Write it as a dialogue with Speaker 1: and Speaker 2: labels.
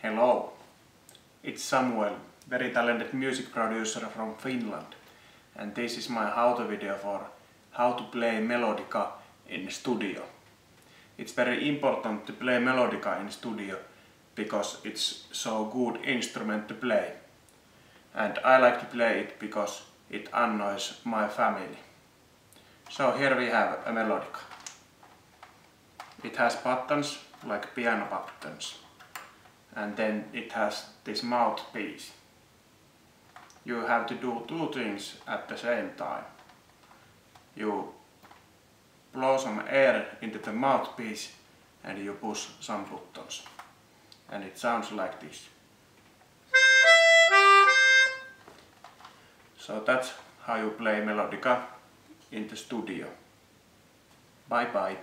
Speaker 1: Hello, it's Samuel, very talented music producer from Finland and this is my how-to video for how to play melodica in studio. It's very important to play melodica in studio because it's so good instrument to play. And I like to play it because it annoys my family. So here we have a melodica. It has buttons like piano buttons. And then it has this mouthpiece. You have to do two things at the same time. You blow some air into the mouthpiece and you push some buttons. And it sounds like this. So that's how you play melodica in the studio. Bye bye.